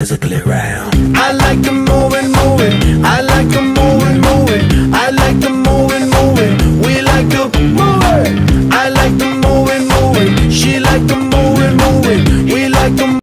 physically round. I like